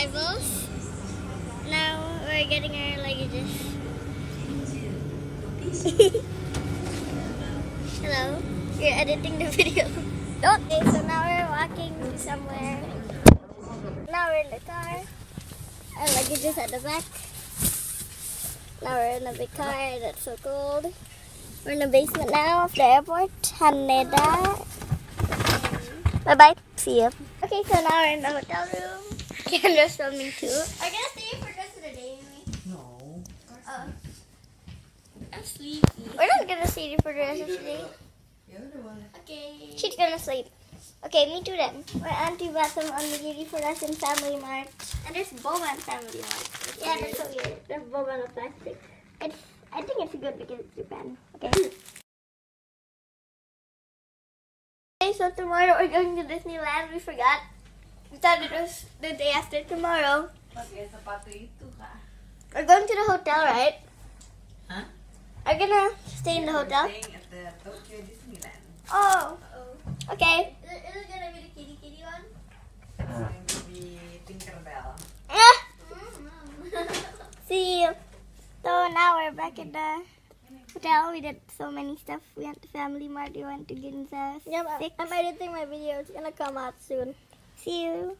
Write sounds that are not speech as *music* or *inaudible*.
Now we're getting our luggages. *laughs* Hello. You're editing the *laughs* video. Don't. Okay, so now we're walking somewhere. Now we're in the car. Our luggage is at the back. Now we're in a big car that's so cold. We're in the basement now of the airport, Haneda. Bye bye. See you. Okay, so now we're in the hotel room. Kendra's filming too. Are you gonna stay for the rest of the day, Amy? No. Oh. I'm sleepy. We're not gonna stay for the rest of the day. Yeah, the one. Okay. She's gonna sleep. Okay, me too then. We're Auntie Batham on the duty for us in Family Mart. And there's Boba in Family Mart. Yeah, that's so weird. There's Boba in a plastic. It's, I think it's good because it's Japan. Okay. Okay, so tomorrow we're going to Disneyland. We forgot. We thought it was the day after tomorrow. Pakai sepatu itu kak. We're going to the hotel, right? Huh? Are you gonna stay in the hotel? staying at the Tokyo Disneyland. Oh, Oh. okay. Is it, is it gonna be the kitty kitty one? It's going to be Tinkerbell. Ah, Mm. *laughs* see you. So now we're back at the hotel. We did so many stuff. We went to Family Mart. We went to Ginza. Yeah, I'm, Six. I'm editing my video. It's gonna come out soon. See you.